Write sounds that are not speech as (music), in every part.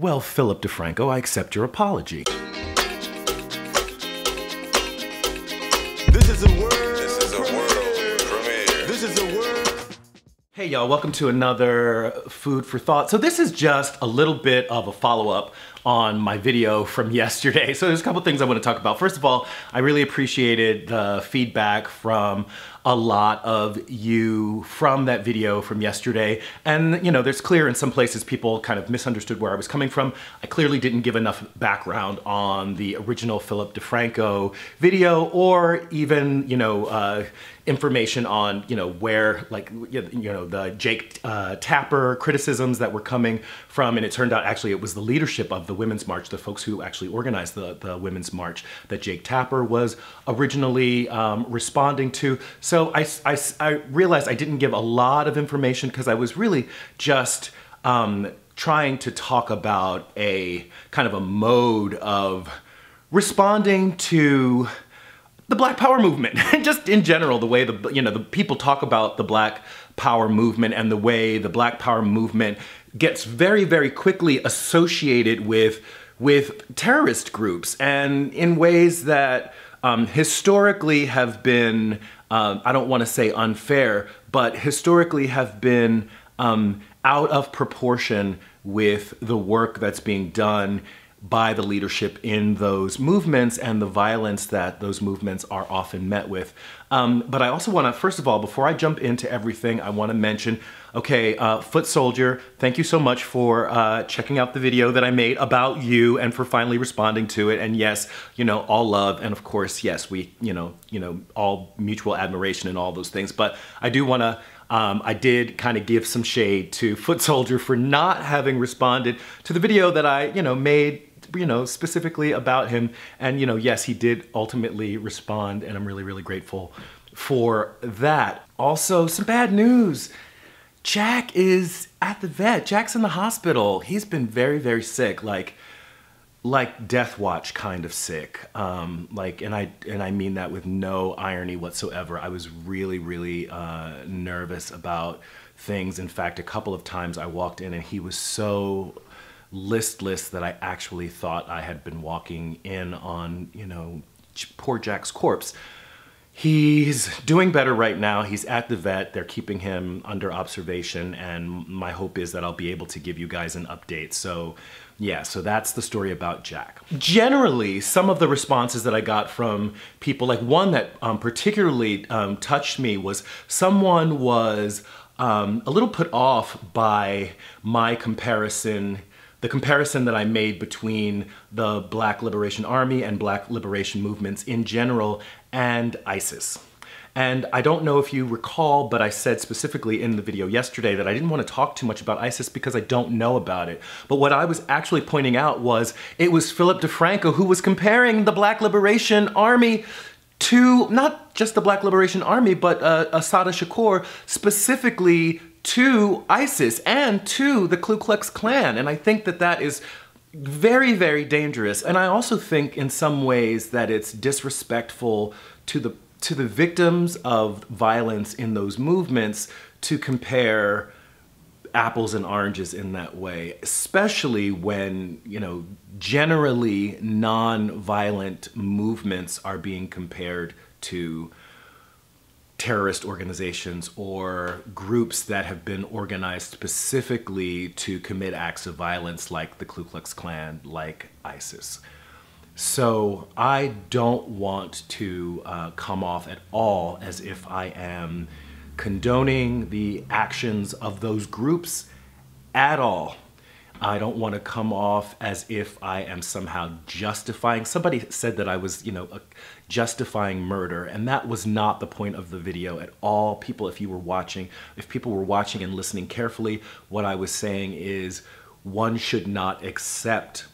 Well, Philip DeFranco, I accept your apology. This is a word. This is a world premiere. This is a word. Hey y'all, welcome to another Food for Thought. So this is just a little bit of a follow-up on my video from yesterday. (laughs) So there's a couple things I want to talk about. First of all, I really appreciated the feedback from a lot of you from that video from yesterday. And you know, there's clear in some places people kind of misunderstood where I was coming from. I clearly didn't give enough background on the original Philip DeFranco video or even, you know, uh, information on, you know, where like, you know, the Jake uh, Tapper criticisms that were coming from. And it turned out actually it was the leadership of the Women's March, the folks who actually organized the, the Women's March that Jake Tapper was originally um, responding to. So I, I, I, realized I didn't give a lot of information because I was really just um, trying to talk about a kind of a mode of responding to the Black Power movement, (laughs) just in general, the way the you know the people talk about the Black Power movement and the way the Black Power movement gets very very quickly associated with with terrorist groups and in ways that um, historically have been, um, I don't want to say unfair, but historically have been um, out of proportion with the work that's being done by the leadership in those movements and the violence that those movements are often met with. Um, but I also want to, first of all, before I jump into everything, I want to mention, okay, uh, Foot Soldier, thank you so much for uh, checking out the video that I made about you and for finally responding to it. And yes, you know, all love, and of course, yes, we, you know, you know, all mutual admiration and all those things. But I do want to um, I did kind of give some shade to Foot Soldier for not having responded to the video that I, you know, made you know, specifically about him. And, you know, yes, he did ultimately respond, and I'm really, really grateful for that. Also, some bad news. Jack is at the vet. Jack's in the hospital. He's been very, very sick. Like, like death watch kind of sick um, like and i and i mean that with no irony whatsoever i was really really uh, nervous about things in fact a couple of times i walked in and he was so listless that I actually thought I had been walking in on, you know, poor Jack's corpse. He's doing better right now. He's at the vet. They're keeping him under observation, and my hope is that I'll be able to give you guys an update. So, yeah, so that's the story about Jack. Generally, some of the responses that I got from people, like one that um, particularly um, touched me was someone was um, a little put off by my comparison the comparison that I made between the Black Liberation Army and Black liberation movements in general and ISIS. And I don't know if you recall, but I said specifically in the video yesterday that I didn't want to talk too much about ISIS because I don't know about it. But what I was actually pointing out was it was Philip DeFranco who was comparing the Black Liberation Army to not just the Black Liberation Army, but uh, Assata Shakur specifically to ISIS and to the Ku Klux Klan. And I think that that is very, very dangerous. And I also think in some ways that it's disrespectful to the to the victims of violence in those movements to compare apples and oranges in that way, especially when, you know, generally non-violent movements are being compared to terrorist organizations or groups that have been organized specifically to commit acts of violence like the Ku Klux Klan, like ISIS. So I don't want to uh, come off at all as if I am condoning the actions of those groups at all. I don't want to come off as if I am somehow justifying. Somebody said that I was, you know, justifying murder, and that was not the point of the video at all. People, if you were watching, if people were watching and listening carefully, what I was saying is one should not accept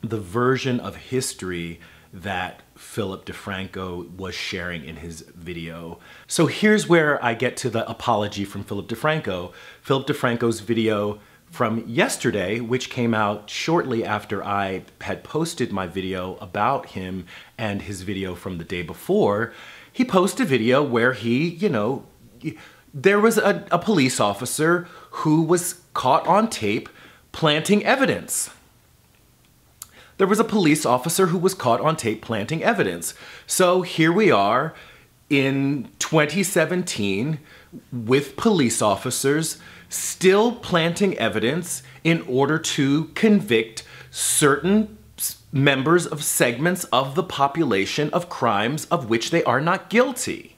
the version of history that Philip DeFranco was sharing in his video. So here's where I get to the apology from Philip DeFranco. Philip DeFranco's video from yesterday, which came out shortly after I had posted my video about him and his video from the day before, he posted a video where he, you know, there was a, a police officer who was caught on tape planting evidence. there was a police officer who was caught on tape planting evidence. So here we are in 2017 with police officers still planting evidence in order to convict certain members of segments of the population of crimes of which they are not guilty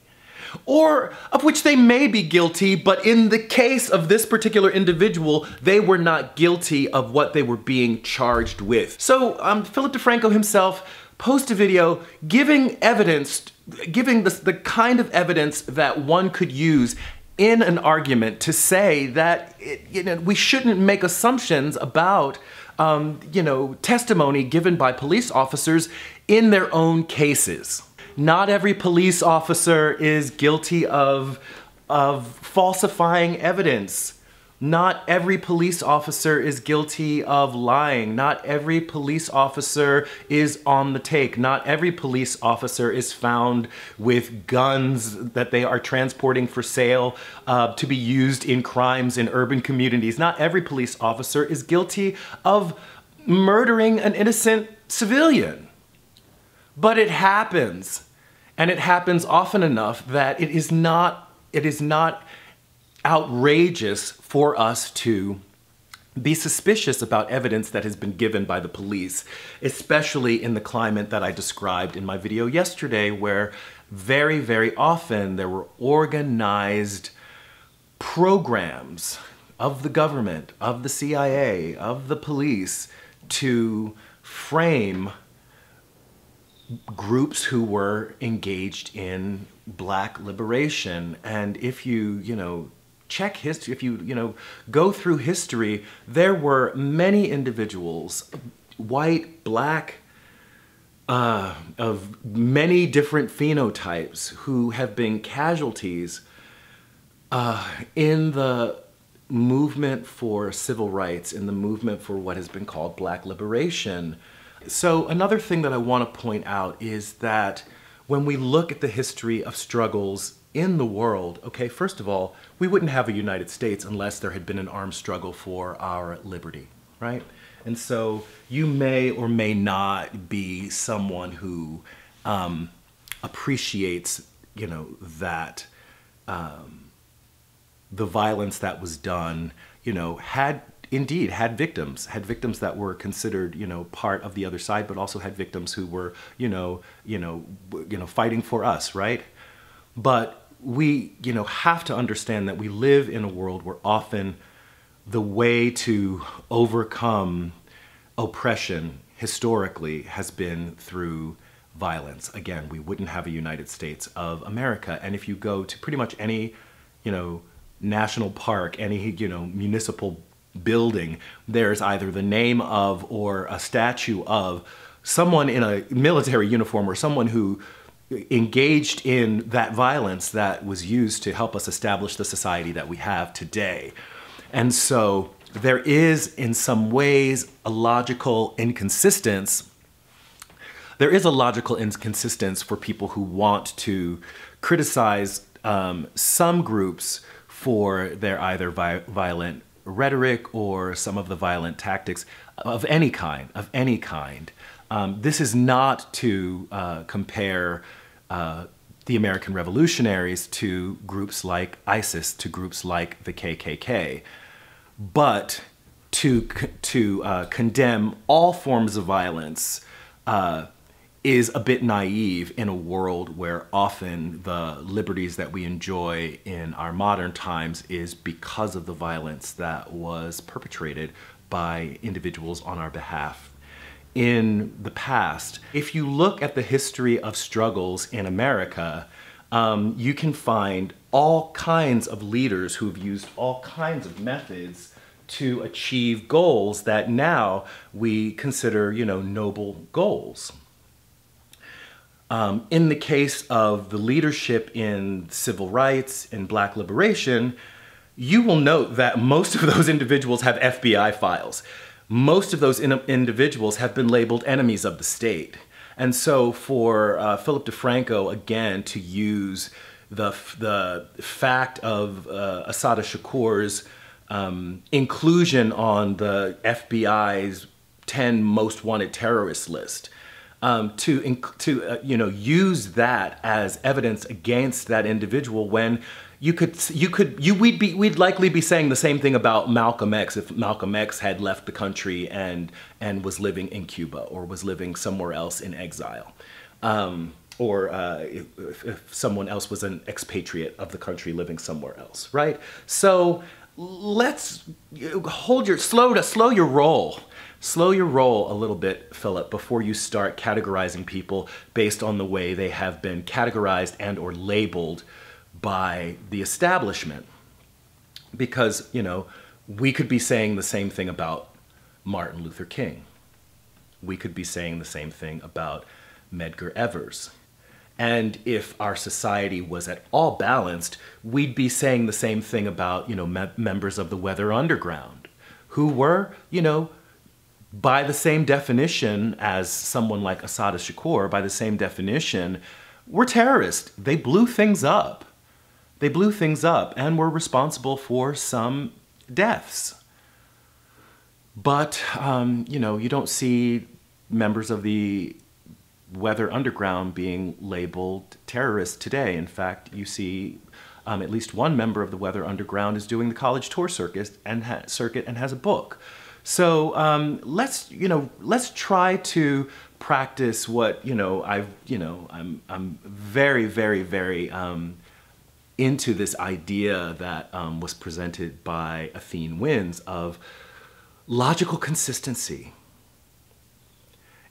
or of which they may be guilty, but in the case of this particular individual, they were not guilty of what they were being charged with. So, um, Philip DeFranco himself posted a video giving evidence, giving the, the kind of evidence that one could use in an argument to say that it, you know we shouldn't make assumptions about um, you know testimony given by police officers in their own cases not every police officer is guilty of, of falsifying evidence. Not every police officer is guilty of lying. Not every police officer is on the take. Not every police officer is found with guns that they are transporting for sale uh, to be used in crimes in urban communities. Not every police officer is guilty of murdering an innocent civilian. But it happens. And it happens often enough that it is not it is not outrageous for us to be suspicious about evidence that has been given by the police, especially in the climate that I described in my video yesterday, where very, very often there were organized programs of the government, of the CIA, of the police to frame groups who were engaged in black liberation. And if you you know check history if you you know go through history there were many individuals white black uh, of many different phenotypes who have been casualties uh, in the movement for civil rights in the movement for what has been called black liberation. So, another thing that I want to point out is that when we look at the history of struggles in the world, okay, first of all, we wouldn't have a United States unless there had been an armed struggle for our liberty, right? And so you may or may not be someone who um, appreciates, you know, that um, the violence that was done, you know, had indeed had victims had victims that were considered you know part of the other side but also had victims who were you know you know you know fighting for us right but we you know have to understand that we live in a world where often the way to overcome oppression historically has been through violence. Again we wouldn't have a united states of america. And if you go to pretty much any you know national park any you know municipal building, there's either the name of or a statue of someone in a military uniform or someone who engaged in that violence that was used to help us establish the society that we have today. And so there is, in some ways, a logical inconsistence. There is a logical inconsistence for people who want to criticize um, some groups for their either vi- violent rhetoric or some of the violent tactics of any kind, of any kind. Um, this is not to uh, compare uh, the American revolutionaries to groups like ISIS, to groups like the KKK, but to, to uh, condemn all forms of violence uh, is a bit naive in a world where often the liberties that we enjoy in our modern times is because of the violence that was perpetrated by individuals on our behalf in the past. If you look at the history of struggles in America, um, you can find all kinds of leaders who have used all kinds of methods to achieve goals that now we consider, you know, noble goals. Um, in the case of the leadership in civil rights and black liberation, you will note that most of those (laughs) individuals have FBI files. Most of those in- individuals have been labeled enemies of the state. And so for uh, Philip DeFranco, again, to use the, the fact of uh, Assata Shakur's um, inclusion on the FBI's 10 most wanted terrorists list. Um, to to uh, you know use that as evidence against that individual when you could you could you we'd be we'd likely be saying the same thing about Malcolm X if Malcolm X had left the country and and was living in Cuba or was living somewhere else in exile. Um, or uh, if, if someone else was an expatriate of the country living somewhere else, right? So let's hold your slow to slow your roll. Slow your roll a little bit, Philip, before you start categorizing people based on the way they have been categorized and or labeled by the establishment. Because, you know, we could be saying the same thing about Martin Luther King. We could be saying the same thing about Medgar Evers. And if our society was at all balanced, we'd be saying the same thing about, you know, me- members of the Weather Underground, who were, you know, by the same definition as someone like Assata Shakur, by the same definition, were terrorists. They blew things up. They blew things up and were responsible for some deaths. But, um, you know, you don't see members of the Weather Underground being labeled terrorists today. In fact, you see um, at least one member of the Weather Underground is doing the college tour circuit and ha- circuit and has a book. So um, let's you know let's try to practice what you know I've you know I'm I'm very very very um, into this idea that um, was presented by Athene Wins of logical consistency.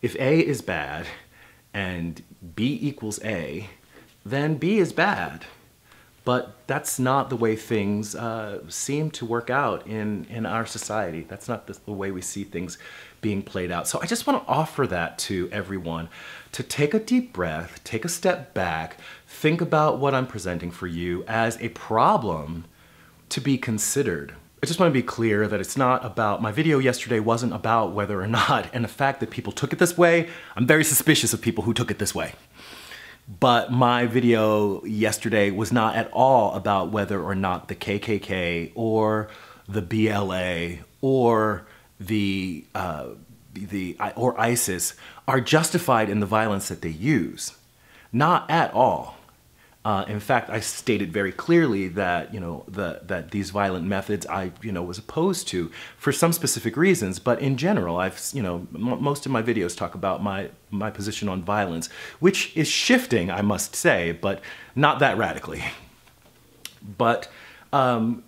If A is bad and B equals A, then B is bad. But that's not the way things uh, seem to work out in, in our society. That's not the, the way we see things being played out. So I just want to offer that to everyone to take a deep breath, take a step back, think about what I'm presenting for you as a problem to be considered. I just want to be clear that it's not about, my video yesterday wasn't about whether or (laughs) not, and the fact that people took it this way, I'm very suspicious of people who took it this way. But my video yesterday was not at all about whether or not the KKK or the BLA or the uh, the or ISIS are justified in the violence that they use. Not at all. Uh, in fact, I stated very clearly that you know the, that these violent methods I you know was opposed to for some specific reasons, but in general, I've you know most of my videos talk about my my position on violence, which is shifting, I must say, but not that radically. But um,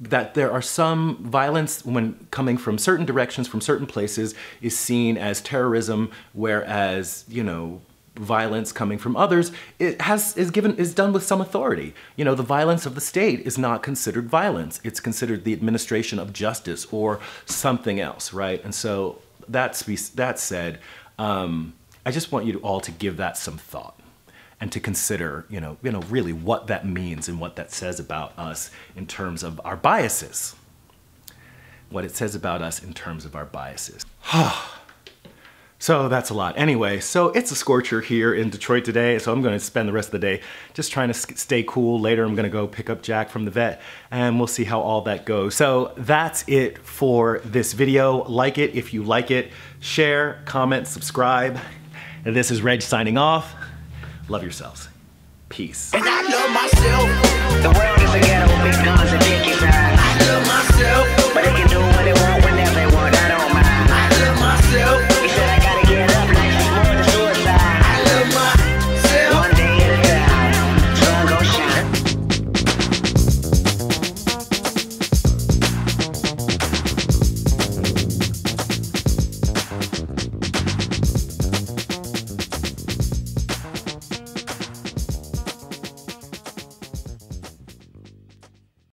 that there are some violence when coming from certain directions, from certain places, is seen as terrorism, whereas you know violence coming from others it has is given is done with some authority. You know the violence of the state is not considered violence. It's considered the administration of justice or something else right? And so that's that said um, i just want you all to give that some thought and to consider you know you know really what that means and what that says about us in terms of our biases. What it says about us in terms of our biases (sighs) So that's a lot. Anyway, so it's a scorcher here in Detroit today, so I'm going to spend the rest of the day just trying to stay cool. Later, I'm going to go pick up Jack from the vet, and we'll see how all that goes. So that's it for this video. Like it if you like it. Share, comment, subscribe. And this is Reg signing off. Love yourselves. Peace.